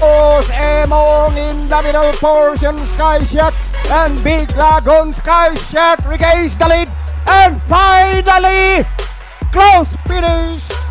Os Emong in the middle portion, Sky Shack and Big Dragon Sky Shack regains the lead and finally close finish.